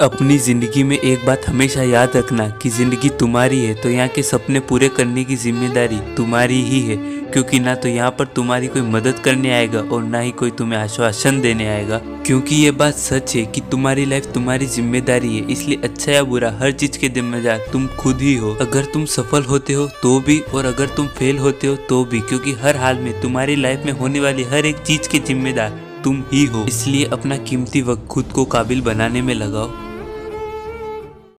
अपनी ज़िंदगी में एक बात हमेशा याद रखना कि ज़िंदगी तुम्हारी है तो यहाँ के सपने पूरे करने की ज़िम्मेदारी तुम्हारी ही है, क्योंकि ना तो यहाँ पर तुम्हारी कोई मदद करने आएगा और ना ही कोई तुम्हें आश्वासन देने आएगा। क्योंकि ये बात सच है कि तुम्हारी लाइफ तुम्हारी ज़िम्मेदारी है, इसलिए अच्छा या बुरा, हर चीज़ के जिम्मेदार तुम खुद ही हो। अगर तुम सफल होते हो तो भी, और अगर तुम फेल होते हो तो भी, क्योंकि हर हाल में तुम्हारी लाइफ में होने वाली हर एक चीज़ के जिम्मेदार तुम ही हो। इसलिए अपना कीमती वक्त खुद को काबिल बनाने में लगाओ।